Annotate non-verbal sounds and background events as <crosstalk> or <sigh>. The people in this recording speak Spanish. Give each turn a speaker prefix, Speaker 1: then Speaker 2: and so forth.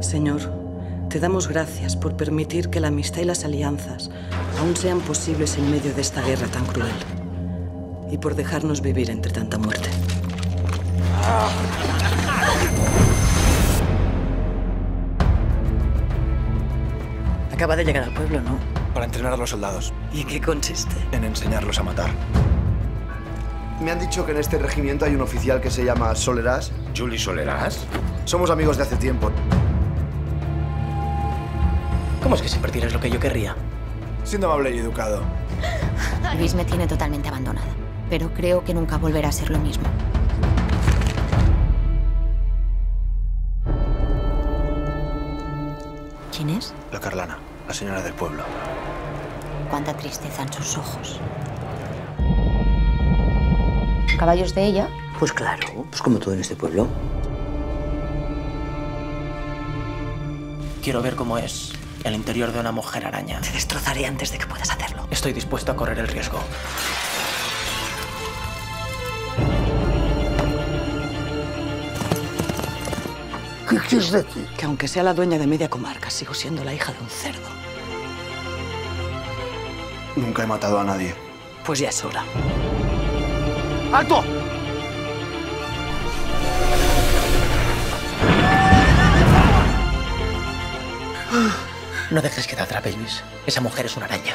Speaker 1: Señor, te damos gracias por permitir que la amistad y las alianzas aún sean posibles en medio de esta guerra tan cruel. Y por dejarnos vivir entre tanta muerte. Acaba de llegar al pueblo, ¿no?
Speaker 2: Para entrenar a los soldados.
Speaker 1: ¿Y en qué consiste?
Speaker 2: En enseñarlos a matar.
Speaker 3: Me han dicho que en este regimiento hay un oficial que se llama Solerás.
Speaker 4: ¿Julie Solerás?
Speaker 3: Somos amigos de hace tiempo.
Speaker 5: ¿Cómo es que siempre tienes lo que yo querría?
Speaker 2: Siendo amable y educado. <laughs>
Speaker 6: Luis me tiene totalmente abandonada, pero creo que nunca volverá a ser lo mismo. ¿Quién es?
Speaker 2: La Carlana, la señora del pueblo.
Speaker 6: Cuánta tristeza en sus ojos. ¿Caballos de ella?
Speaker 7: Pues claro, pues como todo en este pueblo.
Speaker 5: Quiero ver cómo es el interior de una mujer araña.
Speaker 1: Te destrozaré antes de que puedas hacerlo.
Speaker 5: Estoy dispuesto a correr el riesgo.
Speaker 7: ¿Qué quieres decir?
Speaker 1: Que aunque sea la dueña de media comarca, sigo siendo la hija de un cerdo.
Speaker 3: Nunca he matado a nadie.
Speaker 1: Pues ya es hora.
Speaker 7: ¡Alto!
Speaker 5: No dejes que te atrape. Esa mujer es una araña.